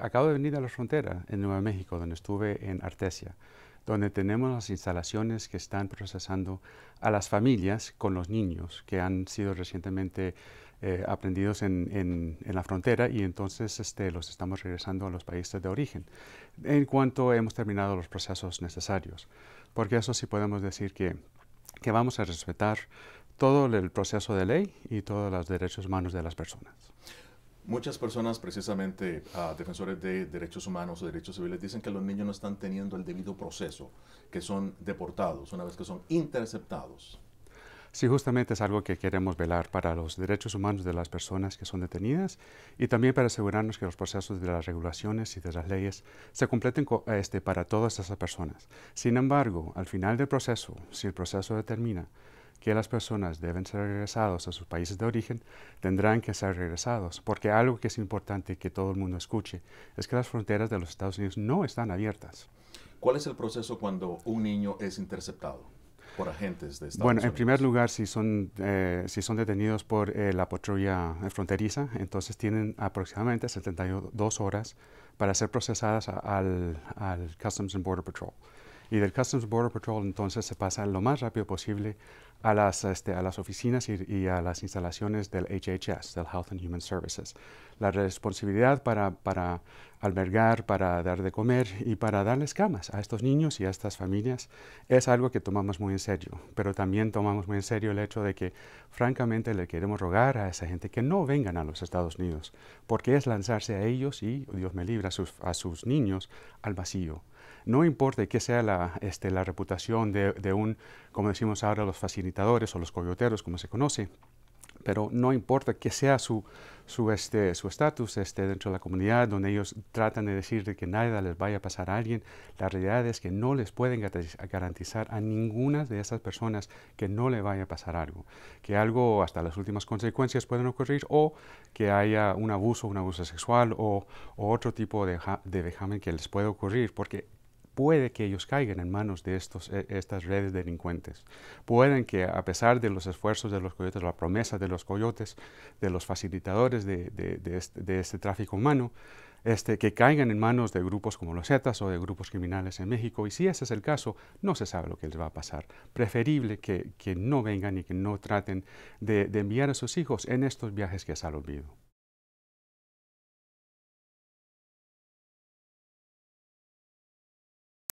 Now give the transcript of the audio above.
acabo de venir a la frontera en Nueva México, donde estuve en Artesia, donde tenemos las instalaciones que están procesando a las familias con los niños que han sido recientemente eh, aprendidos en, la frontera y entonces este, los estamos regresando a los países de origen en cuanto hemos terminado los procesos necesarios. Porque eso sí podemos decir que, que vamos a respetar todo el proceso de ley y todos los derechos humanos de las personas. Muchas personas, precisamente uh, defensores de derechos humanos o derechos civiles, dicen que los niños no están teniendo el debido proceso, que son deportados una vez que son interceptados. Sí, justamente es algo que queremos velar para los derechos humanos de las personas que son detenidas y también para asegurarnos que los procesos de las regulaciones y de las leyes se completen este, para todas esas personas. Sin embargo, al final del proceso, si el proceso determina que las personas deben ser regresados a sus países de origen, tendrán que ser regresados, porque algo que es importante que todo el mundo escuche es que las fronteras de los Estados Unidos no están abiertas. ¿Cuál es el proceso cuando un niño es interceptado? por agentes de Estados Bueno, en primer lugar, si son, eh, si son detenidos por eh, la patrulla fronteriza, entonces tienen aproximadamente 72 horas para ser procesadas al, al Customs and Border Patrol y del Customs Border Patrol entonces se pasa lo más rápido posible a las, este, a las oficinas y, a las instalaciones del HHS, del Health and Human Services. La responsabilidad para, para albergar, para dar de comer y para darles camas a estos niños y a estas familias es algo que tomamos muy en serio, pero también tomamos muy en serio el hecho de que francamente le queremos rogar a esa gente que no vengan a los Estados Unidos, porque es lanzarse a ellos y, Dios me libre, a sus, a sus niños al vacío no importa qué sea la, este, la reputación de, de, un, como decimos ahora, los facilitadores o los coyoteros, como se conoce, pero no importa qué sea su su este su estatus este, dentro de la comunidad donde ellos tratan de decir de que nada les vaya a pasar a alguien la realidad es que no les pueden garantizar a ninguna de esas personas que no le vaya a pasar algo que algo hasta las últimas consecuencias pueden ocurrir o que haya un abuso un abuso sexual o, otro tipo de, de vejamen que les puede ocurrir porque puede que ellos caigan en manos de e, estas redes delincuentes. Pueden que a pesar de los esfuerzos de los coyotes, la promesa de los coyotes, de los facilitadores de, este, este, tráfico humano, este, que caigan en manos de grupos como los Zetas o de grupos criminales en México. Y si ese es el caso, no se sabe lo que les va a pasar. Preferible que, que no vengan y que no traten de enviar a sus hijos en estos viajes que es al olvido.